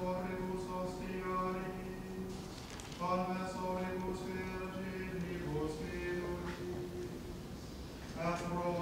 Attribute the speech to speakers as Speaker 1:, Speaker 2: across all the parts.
Speaker 1: coribus hostiarii, conves oribus virginibus fidui, et pro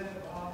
Speaker 2: President of